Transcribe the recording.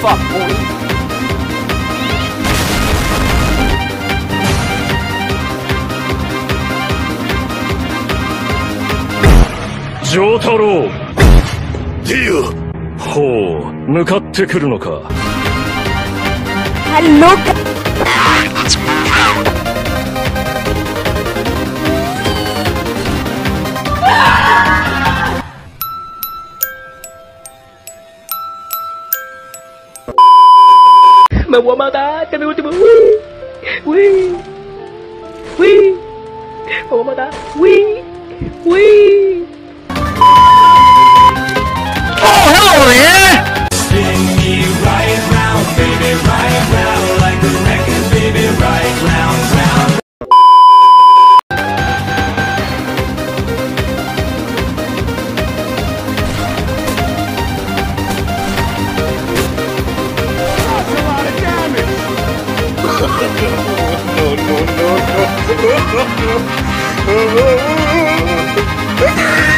fuck, boy. 丈太郎。ディほう向かってくるのか Me voy a matar, este es mi último. Uy, uy, uy. Me voy a matar. Oh, hello there. Oh,